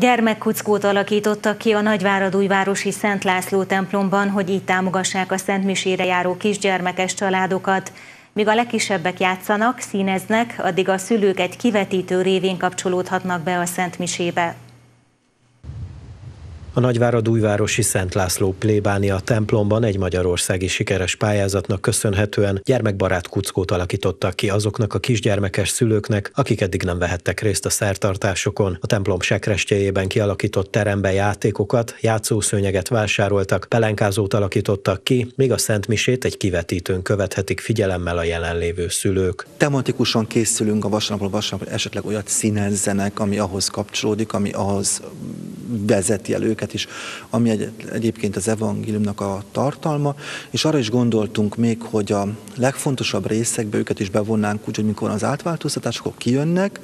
Gyermekkuckót alakítottak ki a Nagyváradújvárosi Szent László templomban, hogy így támogassák a Szentmisére járó kisgyermekes családokat. Míg a legkisebbek játszanak, színeznek, addig a szülők egy kivetítő révén kapcsolódhatnak be a Szentmisébe. A Nagyvárad újvárosi Szent László plébánia templomban egy magyarországi sikeres pályázatnak köszönhetően gyermekbarát kuckót alakítottak ki azoknak a kisgyermekes szülőknek, akik eddig nem vehettek részt a szertartásokon. A templom sekrestjejében kialakított terembe játékokat, játszószőnyeget vásároltak, pelenkázót alakítottak ki, míg a Szent Misét egy kivetítőn követhetik figyelemmel a jelenlévő szülők. Tematikusan készülünk a vasárnapról vasárnapra esetleg olyat színezzenek, ami ahhoz kapcsolódik, ami ahhoz vezeti el őket is, ami egy, egyébként az evangéliumnak a tartalma, és arra is gondoltunk még, hogy a legfontosabb részekbe őket is bevonnánk úgy, hogy mikor az átváltoztatások kijönnek,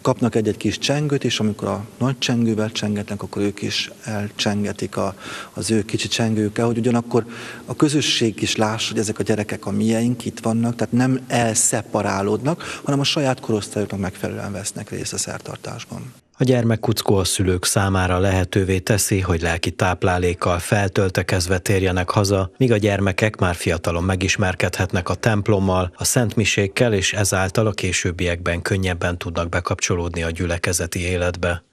kapnak egy-egy kis csengőt, és amikor a nagy csengővel csengetnek, akkor ők is elcsengetik a, az ő kicsi csengőkkel, hogy ugyanakkor a közösség is lássa, hogy ezek a gyerekek a mieink itt vannak, tehát nem elszeparálódnak, hanem a saját korosztályoknak megfelelően vesznek részt a szertartásban. A gyermekkuckó a szülők számára lehetővé teszi, hogy lelki táplálékkal feltöltekezve térjenek haza, míg a gyermekek már fiatalon megismerkedhetnek a templommal, a szentmisékkel, és ezáltal a későbbiekben könnyebben tudnak bekapcsolódni a gyülekezeti életbe.